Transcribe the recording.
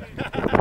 Ha ha ha!